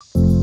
you